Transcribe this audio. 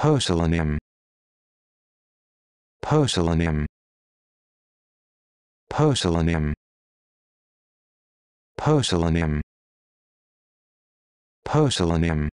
Pusillanime Pusillanime Pusillanime Pusillanime Pusillanime